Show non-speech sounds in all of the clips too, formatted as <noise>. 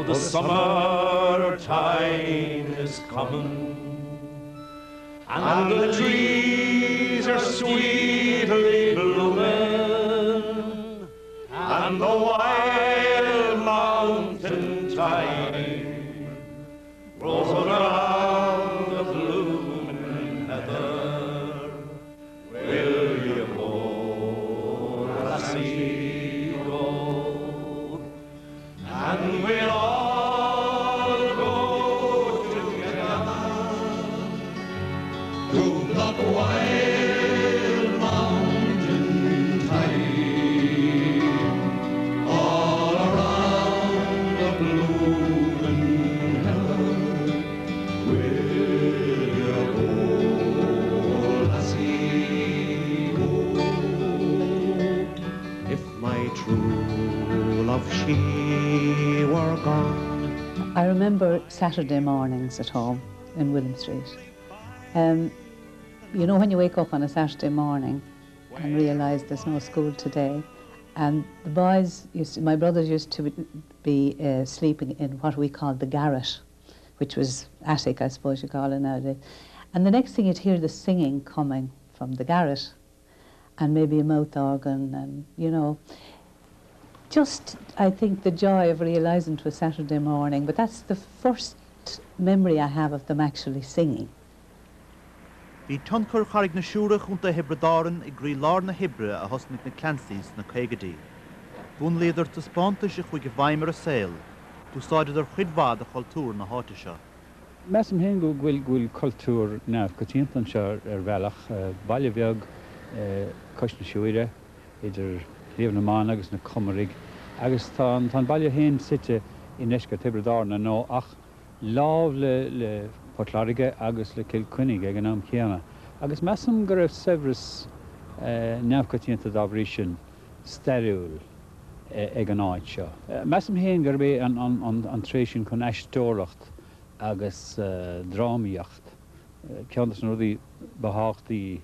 Oh, the summer time is coming, and the trees are sweetly blooming, and the wild I remember Saturday mornings at home in William Street. Um, you know, when you wake up on a Saturday morning and realise there's no school today, and the boys used to, my brothers used to be uh, sleeping in what we called the garret, which was attic, I suppose you call it nowadays. And the next thing you'd hear the singing coming from the garret, and maybe a mouth organ, and you know, just I think the joy of realising it was Saturday morning. But that's the first memory I have of them actually singing. Bhí tuncur charig na siúra chunta hebredáran i grí lár na hebre a hosnig na Clancys na Caigadí. Bún léidir ta spánta se chuig go bhaimar a saoil, tú stáidir ar chudhád a choultúr na háta seo. Mes am hen go bhfuil bhfuil cultúr nef go tíantan se ar bhealach bailile bheag cos na siúire idir léomh na má agus na cumarig agus tá tá bailile héin site i neisce tibredána nó ach láh le le potláige agus le kilcuinnig ag an am chéana. agus meam gur raibh severas nefcotíanta dábrí sin steúil ag an áid seo. Meam héon gur bé an tréisisin chun eistólacht agus dráíocht. Ceantas an rudí beháchttaí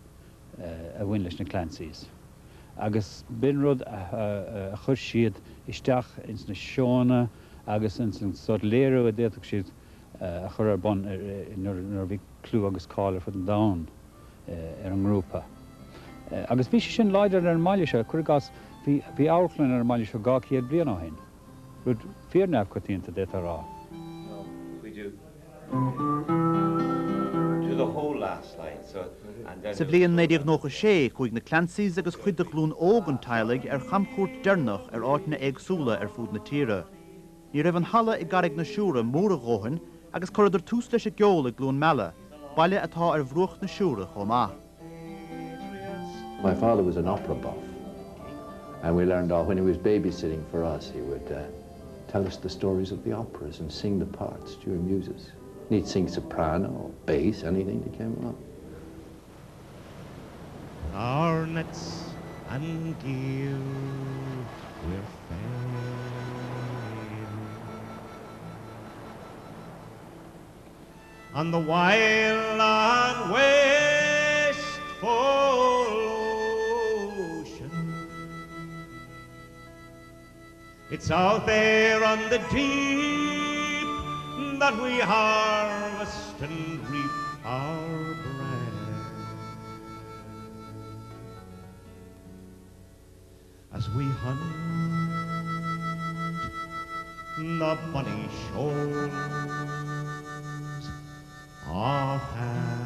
a bhain leis na Clancys. Agus bin rud a chur siad isteach ins na seánna agus in san sort léirú a déach siad a chur ar bon nar bhí clú agus cáir fu an da ar an grúpa. Agus bhí sin leidir ar maiile se chugas bhí áchlann ar maiile se gáchéad blian áhain. Rud fearneh gotíonnta dé rá. We do. To the whole last night. So, and then Sa bblion méidir nócha sé chuig na Clancys agus chuidir lún ógan teilig ar chamchút dernach ar áitna agsúla ar fud na tíre. Ní raibh an hala i garig na siúra mór a ggóhan agus chuidir tús leis a geola glún meile, bailile atá ar bhrucht na siúra chomá. My father was an opera buff, and we learned all when he was babysitting for us, he would uh, tell us the stories of the operas and sing the parts during muses. And he'd sing soprano or bass, anything that came along. Arnets and gear we're fair. On the wild and wasteful ocean, it's out there on the deep that we harvest and reap our bread. as we hunt the bunny shores of herring.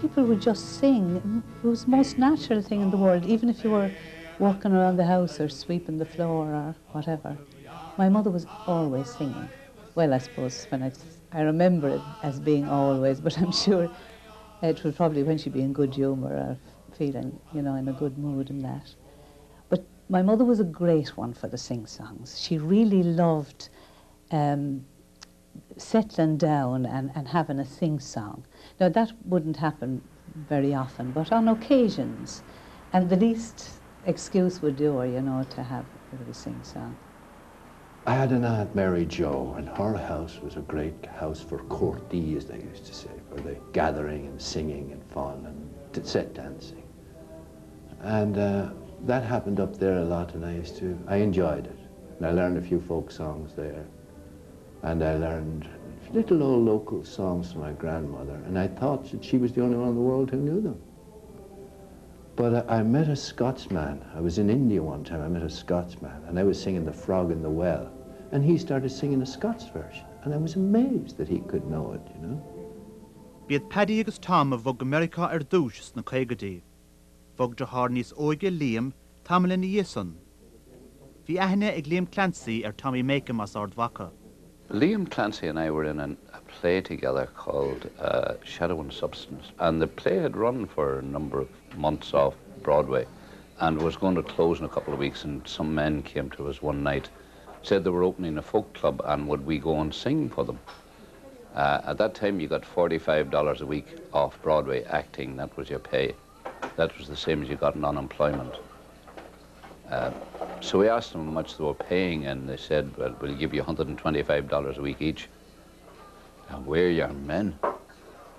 People would just sing. It was the most natural thing in the world, even if you were walking around the house or sweeping the floor or whatever. My mother was always singing. Well, I suppose when I, I remember it as being always, but I'm <laughs> sure it was probably when she'd be in good humour or feeling, you know, in a good mood and that. But my mother was a great one for the sing-songs. She really loved um, settling down and, and having a sing-song. Now, that wouldn't happen very often, but on occasions, and the least excuse would do her, you know, to have a a sing-song. I had an aunt, Mary Jo, and her house was a great house for courtiers, as they used to say, for the gathering and singing and fun and set dancing. And uh, that happened up there a lot, and I used to, I enjoyed it. And I learned a few folk songs there. And I learned little old local songs from my grandmother, and I thought that she was the only one in the world who knew them. But I, I met a Scotsman. I was in India one time. I met a Scotsman, and I was singing The Frog in the Well. And he started singing a Scots version. And I was amazed that he could know it, you know. Bíad Paddy agus Tom a bhog America ar dúis na chégadí. Bhog óige líam tamlin na dhésan. Bhí aithne ag líam Clancy ar Tommy Makem as ardhacha. Liam Clancy and I were in an, a play together called uh, Shadow and Substance, and the play had run for a number of months off Broadway and was going to close in a couple of weeks. And some men came to us one night, said they were opening a folk club, and would we go and sing for them? Uh, at that time, you got $45 a week off Broadway acting, that was your pay. That was the same as you got in unemployment. Uh, so we asked them how much they were paying, and they said, well, we'll give you $125 a week each. Now, we're young men,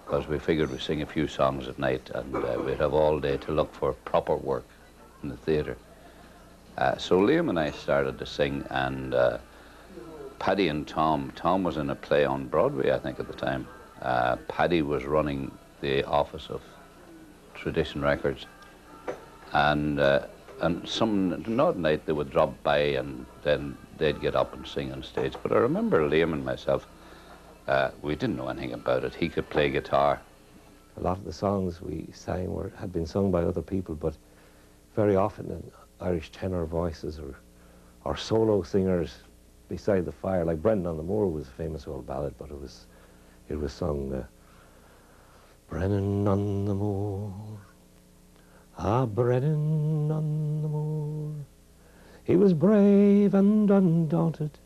because we figured we'd sing a few songs at night, and uh, we'd have all day to look for proper work in the theatre. Uh, so Liam and I started to sing, and uh, Paddy and Tom, Tom was in a play on Broadway, I think, at the time. Uh, Paddy was running the office of Tradition Records, and and some not night they would drop by and then they'd get up and sing on stage. But I remember Liam and myself, uh, we didn't know anything about it. He could play guitar. A lot of the songs we sang were had been sung by other people, but very often in Irish tenor voices or or solo singers beside the fire. Like Brennan on the Moor was a famous old ballad, but it was it was sung. Uh, Brennan on the moor, ah, Brennan on. He was brave and undaunted,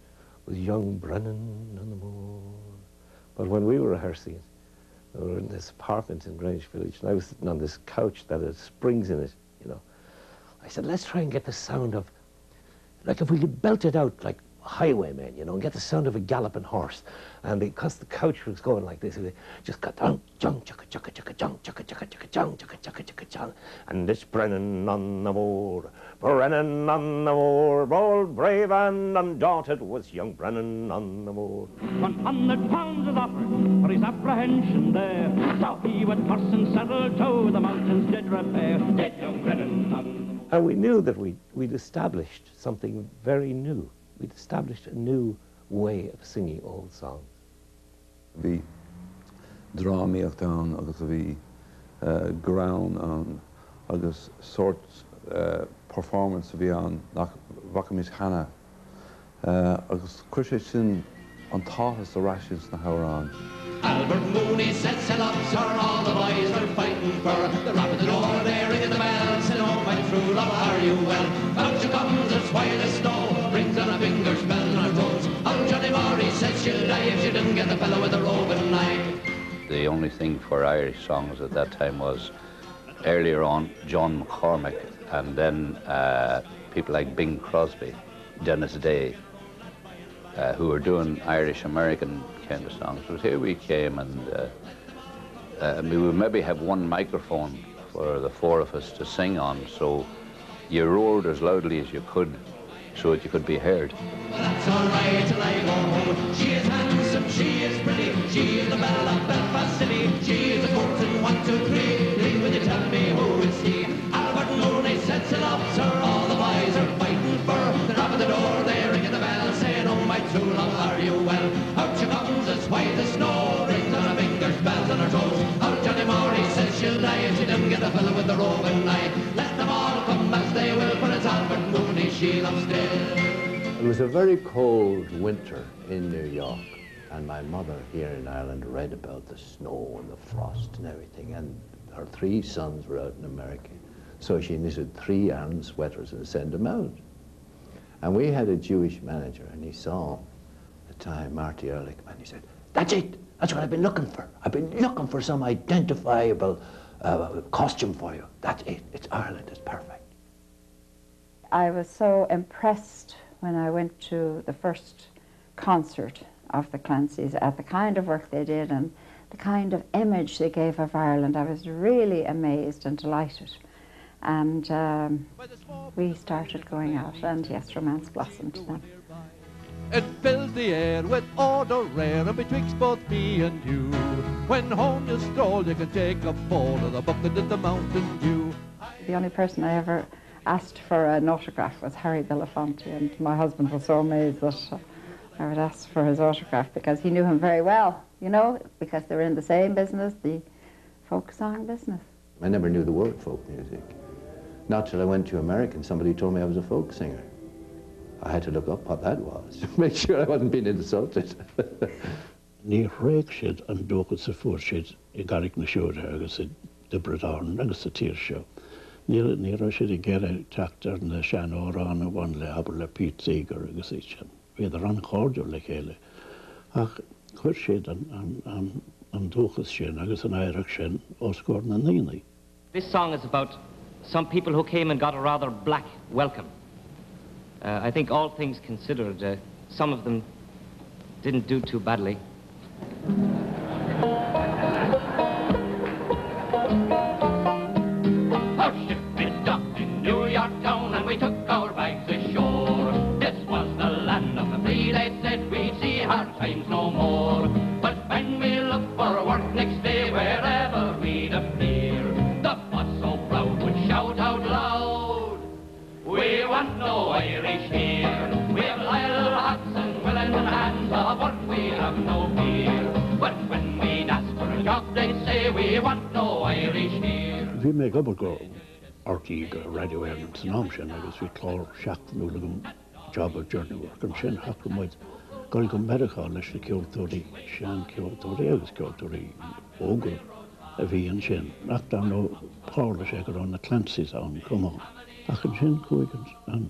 with young Brennan on the moor. But when we were rehearsing it, we were in this apartment in Greenwich Village, and I was sitting on this couch that had springs in it, you know. I said, let's try and get the sound of, like if we could belt it out like highwaymen, you know, and get the sound of a galloping horse. And because the couch was going like this, it just got down, jung, chugga, chugga, chugga, jung, chugga, chugga, chugga, jung, chugga, chugga, chugga, jung. And this Brennan on the moor, Brennan on the moor, bold, brave, and undaunted was young Brennan on the moor. One hundred pounds was offered for his apprehension there. So he went horse and saddle to the mountains did repair. Dead young Brennan on And we knew that we, we'd established something very new. We'd established a new way of singing old songs. Bhí dráíocht an agus a bhí uh, ground an agus sort uh, performance a bhí an nach bhacamis chana uh, agus chuir sin an táthas a na hárán. Albert Mooney said, "Sell up, sir, all the boys are fighting for the rap at the door. They're ringing the bell, saying, "Oh, my true love, are you well?" Out she comes, as white as toes. Oh, Johnny says she'll die if she didn't get the fellow with the roving knife. The only thing for Irish songs at that time was earlier on John McCormack and then uh, people like Bing Crosby, Dennis Day, uh, who were doing Irish American kind of songs. But here we came and uh, uh, we would maybe have one microphone for the four of us to sing on, so you roared as loudly as you could so that you could be heard. Well, that's all right till I go home. She is handsome, she is pretty, she is the belle of Belfast City. She is a fortune, one, two, three. Please will you tell me who is he? Albert Mooney sets it up, sir. All the boys are fighting for the rap at the door. They're ringing the bell, saying, Oh, my true love, are you well? Out she comes, as white as snow. Rings on her fingers, bells on her toes. Out Johnny Murray says she'll die if she didn't get the fellow with the roving knife. Still. A was a very cold winter in New York, and my mother here in Ireland read about the snow and the frost and everything, and her three sons were out in America. So she knitted three Aran sweaters and sent them out. And we had a Jewish manager, and he saw the time Marty Ehrlich, and he said, that's it, that's what I've been looking for. I've been looking for some identifiable uh, costume for you. That's it, it's Ireland, it's perfect. I was so impressed when I went to the first concert of the Clancy's at the kind of work they did and the kind of image they gave of Ireland. I was really amazed and delighted. And um, we started going out, and yes, romance blossomed then. It fills the air with odor rare, and betwixt both me and you. When home you stroll, you can take a fall of the bucket in the Mountain Dew. The only person I ever asked for an autograph was Harry Belafonte, and my husband was so amazed that uh, I would ask for his autograph because he knew him very well, you know, because they were in the same business, the folk song business. I never knew the word folk music. Not till I went to America and somebody told me I was a folk singer. I had to look up what that was to <laughs> make sure I wasn't being insulted. Ní réig siad an dóchad sa fuór siad i garig na siúre agus i dibredáin agus sa tíir seo. Ní ní siad i ggéire teachtar na sean órán a le le agus sin. Bhéidir an cháú le chéile. Ach chuir siad an dúchas sin agus an éireach sin oscór na. This song is about some people who came and got a rather black welcome. Uh, I think all things considered, uh, some of them didn't do too badly. Bhí mé gobar go ortaí go radioan san ná sin agus bhí chlár seaachú le job a journeywork an sin ha go muid goil go meá leis na ceútóí sean ceútóí agus ceútóí ógur a bhí an sin nach dá nó pála sé gur an na clansis an cumá ach an sin chuig an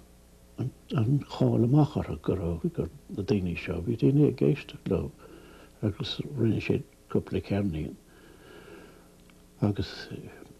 an chálamachchar gur gur na daine seo, bhí daine a géiste le agus rinne sé coppla cearníon agus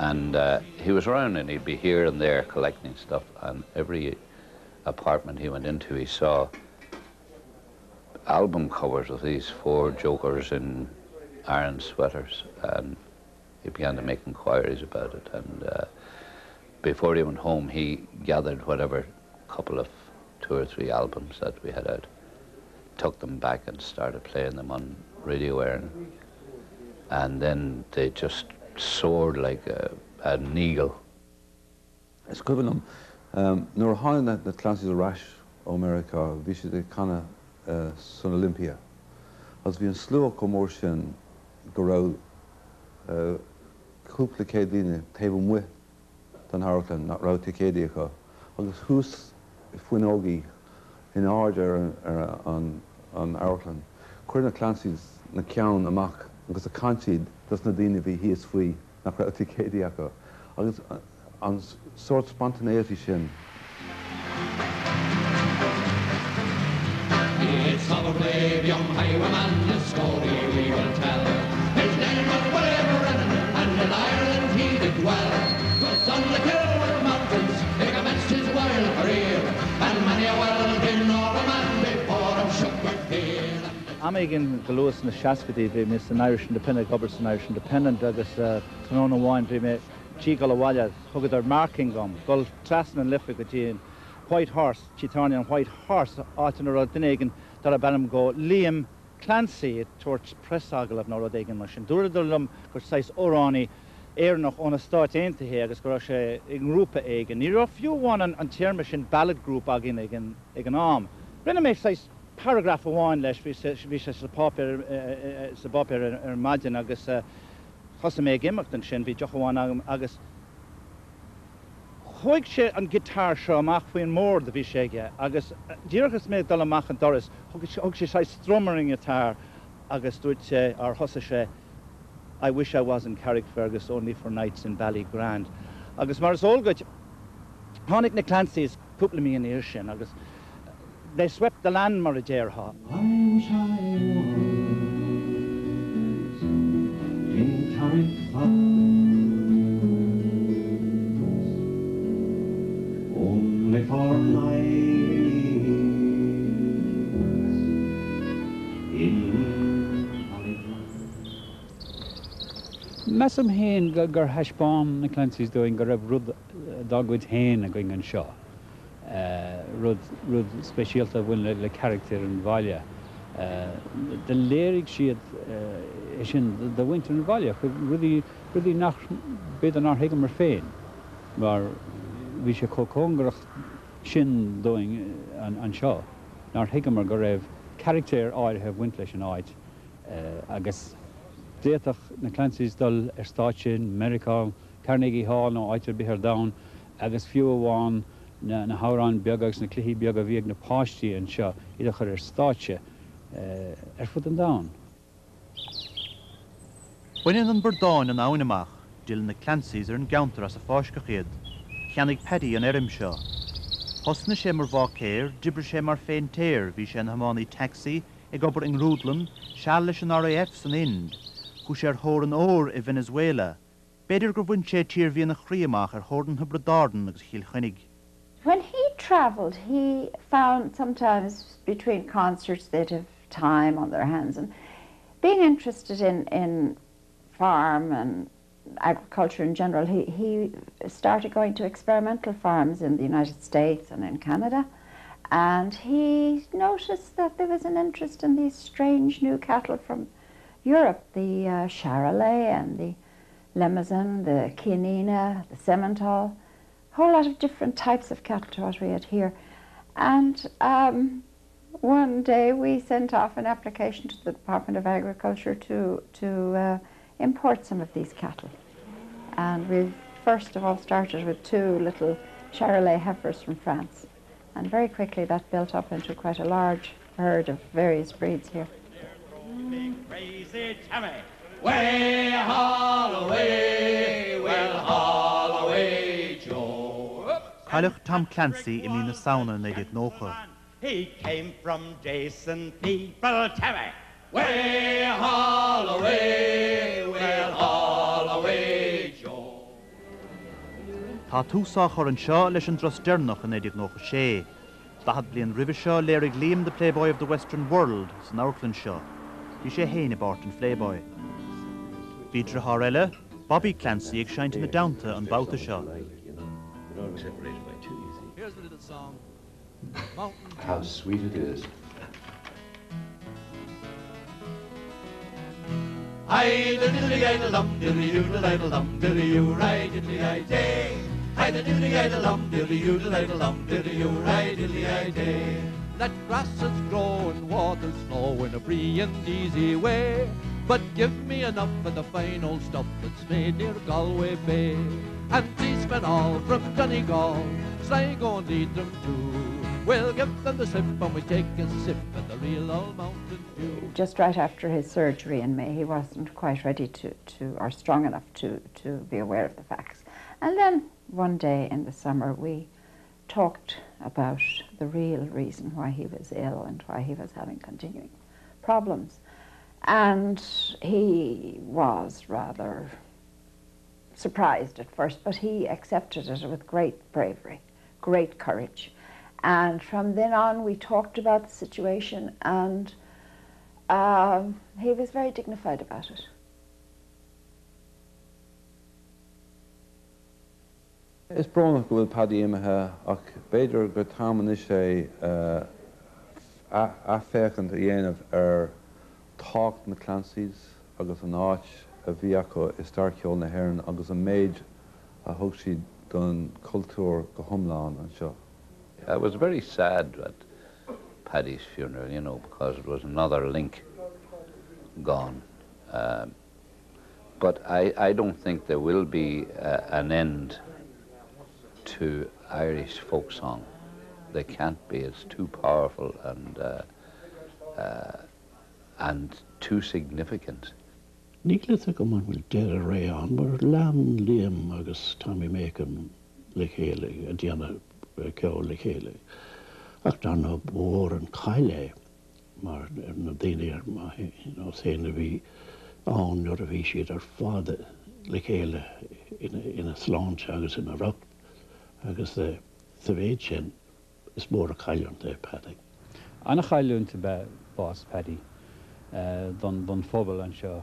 And uh, he was around and he'd be here and there collecting stuff. And every apartment he went into, he saw album covers of these four jokers in Aran sweaters. And he began to make inquiries about it. And uh, before he went home, he gathered whatever couple of two or three albums that we had out, took them back and started playing them on Radio Éireann. And then they just soared like a, an eagle. Is cuilumm nuair háin na clasí a ráis ó America, bhí si chana san Olympia. As bhí an slú go mór sin go ra cúpla cé daine taobh mu den Harlan nach ráta cédaícha, agus hús fuinógaí in áidir ar an Ireland. Cuir na clasís na agus a cantíd dus na daine bhí híos faoi nach ráta cédaíacha. agus an sort sin. It's probably young highwayman, the story we will tell. His name was Brennan, and in Ireland he did well. Fear. Amigin galúas na seacadí bhí mis an Irish Independent Gobers an Irish Independent agus tanóna bháin bhí mé tí go bhhaile thugad ar marking gom, Gol trasan an lifa go dtíon White Horse, títáine an White Horse átain ar duigen dar a bennam go líam Clancy tuairt presagil nó igen mar sin dúdulum gur seis órání éarnach óna stáit éantathe agus go sé ag grúpa aigen. Ní ra fiúháin an tíirrma sin ballad grúp a gin ag an am. Rinne méid seis paragraf amháin leis bhí sé sa bopir ar maidin agus chosa mé gimimecht an sin bhí deoháin agus chuig sé an gitar seo amach faoin mór de bhí séige, agus ddíorchas mé dal amach an doras, thug sé sé strommering atá agus dúirt sé ar thosa sé I wish I was in Carrickfergus only for nights in Ballygrant. Agus mar ógaid tháinig na Clancy's cúpla mí an éir sin agus they swept the land mar a déirtha. I wish I was in Carrickfergus only for nights in Mesam héin go gur heispáin na Clancy's doing go raibh rud uh, daghuiid héin a going an seo. Uh, rud rud speisialta bhfuin le, le character an bhaile. Uh, de léirigh siad uh, sin de winter an bhaile, chu rudí rudí nach bed an áthéige mar féin, mar bhí sé chocóngarach sin doing an, an seo. Nar hiige mar go raibh character áirithe bhaint leis an áid uh, agus déach na Clancy's dul ar stáin, Americá, Carnegie Hall nó áitir bithar da agus fiú amháin na, na hárán beagagus na cluhí beag a bhíag na páistí an seo iad chur ar státe uh, ar fud an da. Buine an burdáin an áineach dil na Clancy's ar an gaantar as a fáisce chéad, cheannig pedí an erim seo. Hosna sé mar bhácéir, dibre sé mar féin téir hí sé an hamáí taxi ag gobar in Rúdlan, se leis an RAF san ind, chu sé ar thór an óir i Venezuela. Beidir gur bhain sé tír hí na chríamach ar thódan hebredáden agus chiil chunig. When he traveled, he found sometimes between concerts they'd have time on their hands and being interested in, in farm and agriculture in general, he, he started going to experimental farms in the United States and in Canada. And he noticed that there was an interest in these strange new cattle from Europe, the uh, Charolais and the Limousin, the Chianina, the Simmental, whole lot of different types of cattle to what we had here. And um, one day we sent off an application to the Department of Agriculture to, to uh, import some of these cattle. And we first of all started with two little Charolais heifers from France. And very quickly that built up into quite a large herd of various breeds here. Way Holloway, well Holloway Chailech Tom Clancy i mí na saona na iad nócha. He came from Jason people Tammy. Way Holloway, well Holloway Joe. Tá túsá chur an seo leis an dros dernach an éidir nócha sé. Dahad blion rih seo léirigh líam the Playboy of the Western World san Auckland seo. Bhí sé héine bart an Playboy. Bhídra thar eile, Bobby Clancy ag seint na downta an bouta seo. Here's the little song. <laughs> How sweet it is. Hi, the diddly ay the lum, diddly doo, the little lum, diddly you, right, diddly ay day. Hi, the diddly ay the lum, diddly you, the little lum, diddly you, right, diddly ay day. Let grasses grow and waters flow in a free and easy way. But give me enough of the fine old stuff that's made near Galway Bay. And policemen all from Donegal, Sligo and lead them too. We'll give them the slip and we take a sip of the real old Mountain Dew. Just right after his surgery in May, he wasn't quite ready to, to or strong enough to, to be aware of the facts. And then one day in the summer, we talked about the real reason why he was ill and why he was having continuing problems. And he was rather surprised at first, but he accepted it with great bravery, great courage. And from then on, we talked about the situation, and um, he was very dignified about it. Is bronnach go bhfuil padí imethe ach béidir gur táman is sé a féchant a dhéanamh ar tácht na Clancy's agus an áit a na agus a don cultúr go an. I was very sad at Paddy's funeral, you know, because it was another link gone. Um, but I, I don't think there will be uh, an end to Irish folk song. They can't be. It's too powerful and uh, uh, and too significant. Níle go man bhfuil de a ré an mar lean líam agus Tommy Macon le chéile a déana ce le chéile. Ach darna mór an caiile mar na daine séna bhí an ar a bhí siad ar fáda le chéile ina sláinte agus ina ru agus sa bhéid sin is mór a caiilean é pedi. Anna chaúnta be bás pedi don don fphobal an seo.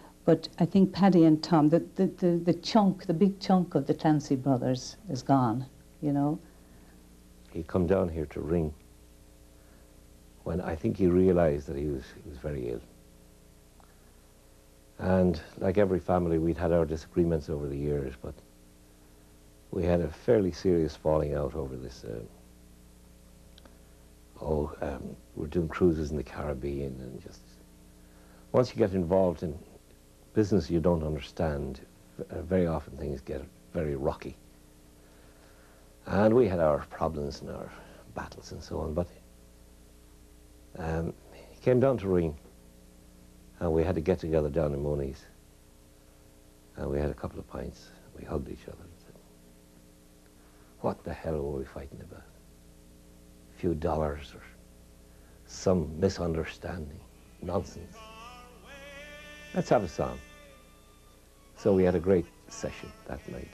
but I think Paddy and Tom, the, the, the, the chunk, the big chunk of the Clancy brothers is gone, you know. He'd come down here to ring when I think he realised that he was, he was very ill. And like every family, we'd had our disagreements over the years, but we had a fairly serious falling out over this. Uh, oh, um, we're doing cruises in the Caribbean, and just once you get involved in business you don't understand, uh, very often things get very rocky. And we had our problems and our battles and so on, but um, he came down to Ring, and we had to get together down in Moni's, and we had a couple of pints. We hugged each other. and said, What the hell were we fighting about? A few dollars or some misunderstanding. Nonsense. Let's have a song. So we had a great session that night.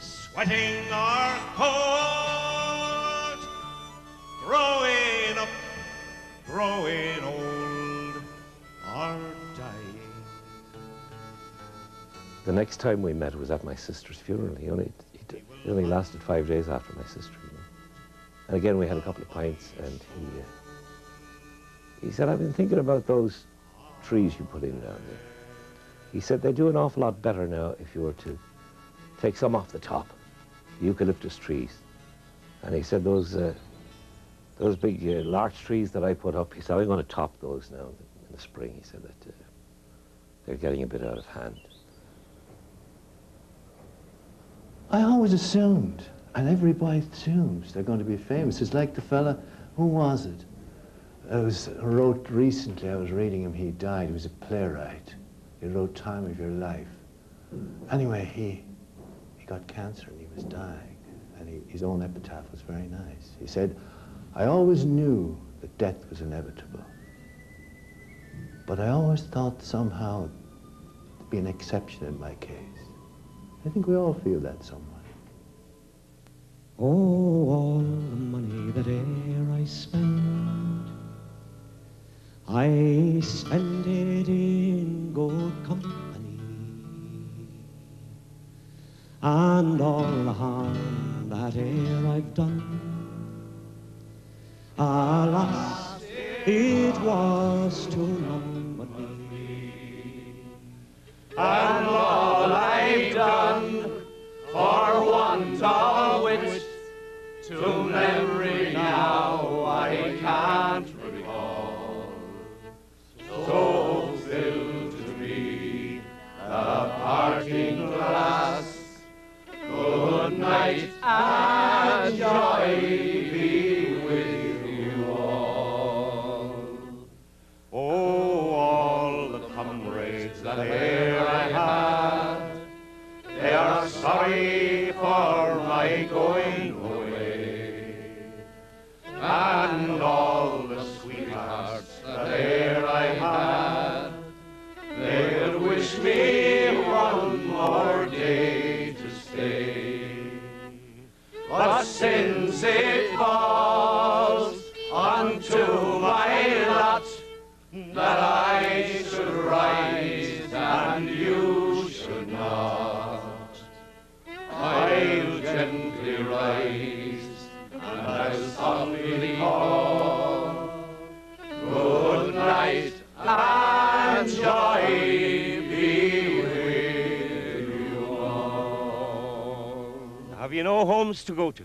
Sweating our cold, growing up, growing old, or dying. The next time we met was at my sister's funeral. He only, he, it only lasted five days after my sister. You know. And again, we had a couple of pints, and he, uh, he said, I've been thinking about those trees you put in down there. He said, they do an awful lot better now if you were to take some off the top, the eucalyptus trees. And he said, those, uh, those big uh, larch trees that I put up, he said, I'm going to top those now in the spring. He said that uh, they're getting a bit out of hand. I always assumed, and everybody assumes, they're going to be famous. It's like the fella, who was it? I was wrote recently, I was reading him, he died. He was a playwright. He wrote Time of Your Life. Anyway, he, he got cancer and he was dying. And he, his own epitaph was very nice. He said, I always knew that death was inevitable. But I always thought somehow it'd be an exception in my case. I think we all feel that somewhat. Oh, all the money that e'er I spend, I spend it in good company, and all the harm that e'er I've done, alas, it was to none but since it falls onto my you no homes to go to?